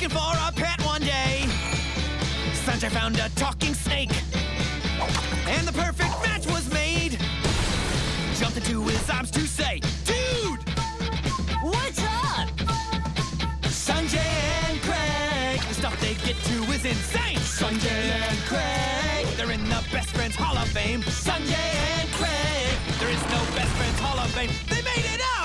looking for a pet one day. Sanjay found a talking snake, and the perfect match was made. Jumped into his arms to say, Dude! What's up? Sanjay and Craig, the stuff they get to is insane. Sanjay and Craig, they're in the Best Friends Hall of Fame. Sanjay and Craig, there is no Best Friends Hall of Fame. They made it up.